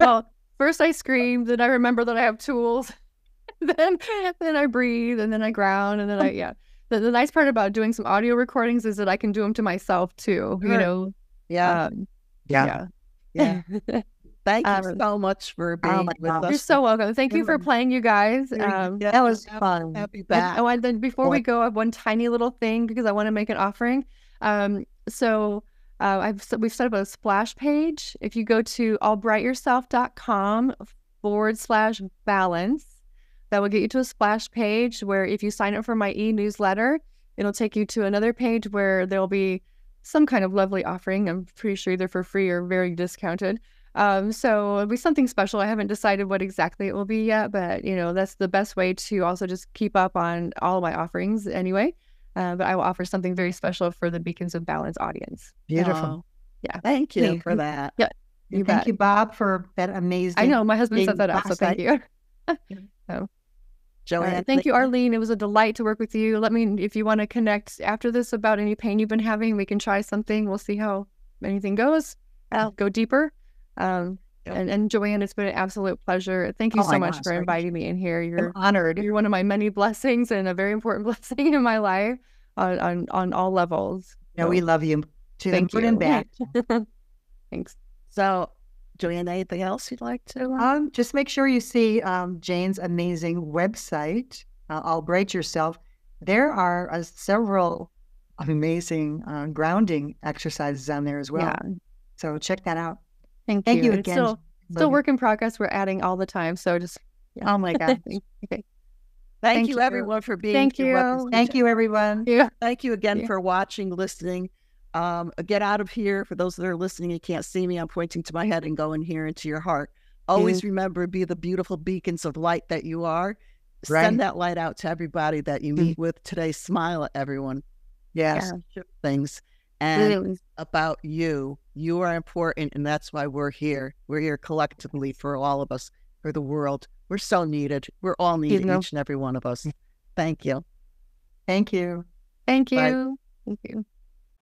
Speaker 3: well, first I scream, then I remember that I have tools, then then I breathe, and then I ground, and then I yeah. The, the nice part about doing some audio recordings is that I can do them to myself too. You know.
Speaker 1: Yeah. Um,
Speaker 2: yeah.
Speaker 1: yeah. Yeah. Thank you um, so much for oh being oh with us.
Speaker 3: You're so welcome. Thank you for playing, you guys.
Speaker 2: Um, yeah, that was fun.
Speaker 1: Happy back.
Speaker 3: Oh, and then before we go, I have one tiny little thing because I want to make an offering. Um, so uh, I've we've set up a splash page. If you go to allbrightyourself.com forward slash balance, that will get you to a splash page where if you sign up for my e newsletter, it'll take you to another page where there'll be some kind of lovely offering. I'm pretty sure either for free or very discounted. Um, so it'll be something special. I haven't decided what exactly it will be yet, but you know, that's the best way to also just keep up on all of my offerings anyway. Uh, but I will offer something very special for the Beacons of Balance audience.
Speaker 2: Beautiful.
Speaker 1: Oh, yeah. Thank you for that.
Speaker 3: Yeah.
Speaker 2: You
Speaker 3: You
Speaker 2: thank
Speaker 3: bet.
Speaker 2: you, Bob, for that amazing.
Speaker 3: I know my husband
Speaker 2: big
Speaker 3: set that up, so thank you. All
Speaker 1: Joanne,
Speaker 3: right. Thank you, Arlene. It was a delight to work with you. Let me, if you want to connect after this about any pain you've been having, we can try something. We'll see how anything goes. I'll go deeper. Um, and, and Joanne, it's been an absolute pleasure. Thank you
Speaker 2: Oh
Speaker 3: so much
Speaker 2: gosh,
Speaker 3: for inviting me in here.
Speaker 2: I'm
Speaker 3: You're
Speaker 2: honored.
Speaker 3: you're one of my many blessings and a very important blessing in my life on on, on all levels.
Speaker 2: No, we love you to
Speaker 3: Thank you.
Speaker 2: and back.
Speaker 3: Thanks.
Speaker 1: So, Joanne, anything else you'd like to? uh,
Speaker 2: Um, just make sure you see um, Jane's amazing website. Uh, Allbright Yourself. There are uh, several amazing uh, grounding exercises on there as well.
Speaker 3: Yeah.
Speaker 2: So check that out.
Speaker 3: Thank,
Speaker 2: Thank you
Speaker 3: It's
Speaker 2: again.
Speaker 3: Still, still work in progress. We're adding all the time. So just
Speaker 2: Oh my God.
Speaker 3: okay.
Speaker 1: Thank,
Speaker 3: thank
Speaker 1: you,
Speaker 3: you.
Speaker 1: everyone, for being
Speaker 3: Thank
Speaker 1: here
Speaker 3: you.
Speaker 2: Thank you, everyone.
Speaker 3: Yeah.
Speaker 1: Thank you again
Speaker 3: Yeah.
Speaker 1: for watching, listening. Um, get out of here. For those that are listening and can't see me, I'm pointing to my head and going here into your heart. Mm. Always remember, be the beautiful beacons of light that you are.
Speaker 2: Right.
Speaker 1: Send that light out to everybody that you mm. meet with today. Smile at everyone.
Speaker 2: Yes.
Speaker 3: Yeah.
Speaker 1: Things and
Speaker 3: Really.
Speaker 1: about you. You are important, and that's why we're here. We're here collectively for all of us, for the world. We're so needed. We're all needed,
Speaker 3: know.
Speaker 1: each and every one of us. Mm. Thank you.
Speaker 2: Thank you.
Speaker 3: Thank
Speaker 1: Bye.
Speaker 3: you. Thank you.